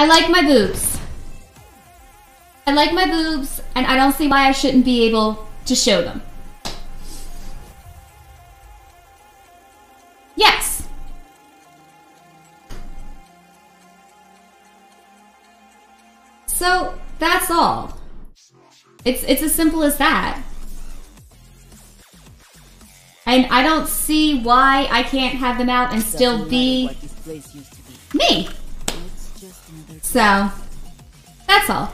I like my boobs. I like my boobs, and I don't see why I shouldn't be able to show them. Yes. So that's all. It's it's as simple as that. And I don't see why I can't have them out and still be me. So that's all.